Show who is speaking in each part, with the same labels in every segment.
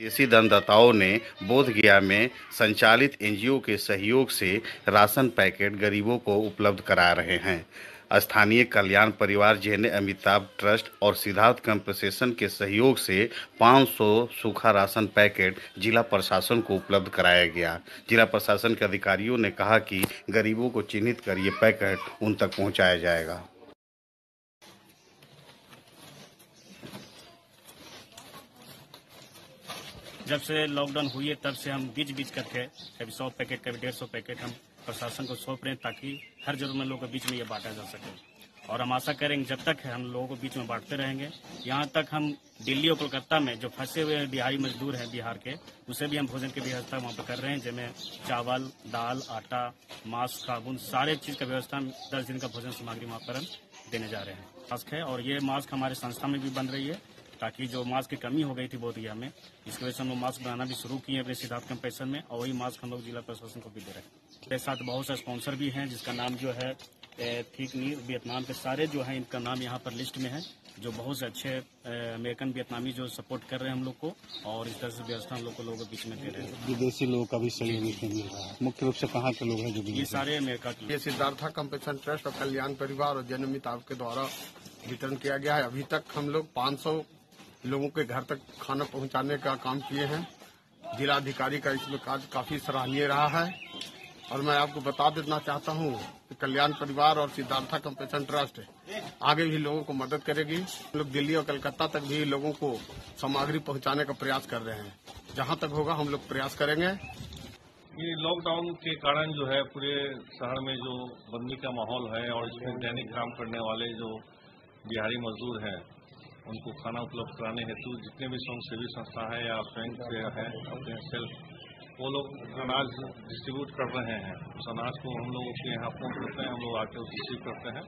Speaker 1: विदेशी दानदाताओं ने बोधगया में संचालित एनजीओ के सहयोग से राशन पैकेट गरीबों को उपलब्ध करा रहे हैं। स्थानीय कल्याण परिवार जेने अमिताभ ट्रस्ट और सिद्धार्थ कंपसेशन के सहयोग से 500 सूखा राशन पैकेट जिला प्रशासन को उपलब्ध कराया गया। जिला प्रशासन के अधिकारियों ने कहा कि गरीबों को चिन्हित कर ये पैकेट उन तक पहुँचाया जाएगा।
Speaker 2: जब से लॉकडाउन हुई है, तब से हम बीच बीच करके, कभी सौ पैकेट, कभी डेढ़ सौ पैकेट हम प्रशासन को सौंप रहे हैं ताकि हर जरूरतमंद लोगों के बीच में ये बांटा जा सके। और हम आशा करेंगे जब तक हम लोगों को बीच में बांटते रहेंगे, यहाँ तक हम दिल्ली और कोलकाता में जो फंसे हुए बिहारी मजदूर हैं बिहार के, उसे भी हम भोजन की व्यवस्था वहाँ पर कर रहे हैं जिसमें चावल, दाल, आटा मास्क साबुन, सारे चीज़ का व्यवस्था दस दिन का भोजन सामग्री वहाँ पर हम देने जा रहे हैं। मास्क है और ये मास्क हमारे संस्था में भी बन रही है ताकि जो मास्क की कमी हो गई थी बोधगया में इसकी वजह से हम लोग मास्क बनाना भी शुरू किए अपने सिद्धार्थ कंपेशन में और वही मास्क हम लोग जिला प्रशासन को भी दे रहे हैं। मेरे साथ बहुत से स्पॉन्सर भी हैं जिसका नाम जो है ठीक नीर वियतनाम के सारे जो है इनका नाम यहाँ पर लिस्ट में है जो बहुत से अच्छे अमेरिकन वियतनामी जो सपोर्ट कर रहे हैं हम लोग को और इस तरह से व्यवस्था हम लोग को लोगों के बीच में दे रहे हैं।
Speaker 3: विदेशी लोगों का भी सहयोग इसमें मिल रहा है। मुख्य रूप से कहाँ के लोग हैं जो
Speaker 2: ये सारे अमेरिका की
Speaker 4: ये सिद्धार्था कंपेशन ट्रस्ट और कल्याण परिवार और जनमिताभ के द्वारा वितरण किया गया है। अभी तक हम लोग 500 लोगों के घर तक खाना पहुँचाने का काम किए हैं। जिलाधिकारी का इसमें कार्य काफ़ी सराहनीय रहा है। और मैं आपको बता देना चाहता हूँ कि कल्याण परिवार और सिद्धार्था कंपेशन ट्रस्ट आगे भी लोगों को मदद करेगी। लोग दिल्ली और कलकत्ता तक भी लोगों को सामग्री पहुँचाने का प्रयास कर रहे हैं। जहाँ तक होगा, हम लोग प्रयास करेंगे।
Speaker 5: ये लॉकडाउन के कारण जो है, पूरे शहर में जो बंदी का माहौल है और इसमें दैनिक काम करने वाले जो बिहारी मजदूर हैं उनको खाना उपलब्ध कराने हेतु जितने भी स्वयं सेवी संस्था है या स्वयं से है अपने सेल्फ वो लोग अनाज डिस्ट्रीब्यूट कर रहे हैं। उस अनाज को हम लोग उसके यहाँ फ़ोन करते हैं हम लोग आके उसको रिसीव करते हैं।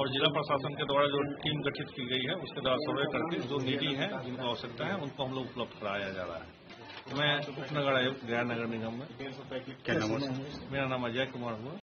Speaker 5: और जिला प्रशासन के द्वारा जो टीम गठित की गई है उसके द्वारा सर्वे करके जो निधि है जिनको आवश्यकता है उनको हम लोग उपलब्ध कराया जा रहा है। मैं उपनगर आयुक्त गया नगर निगम में।
Speaker 1: क्या नाम
Speaker 5: मेरा नाम अजय कुमार हुआ।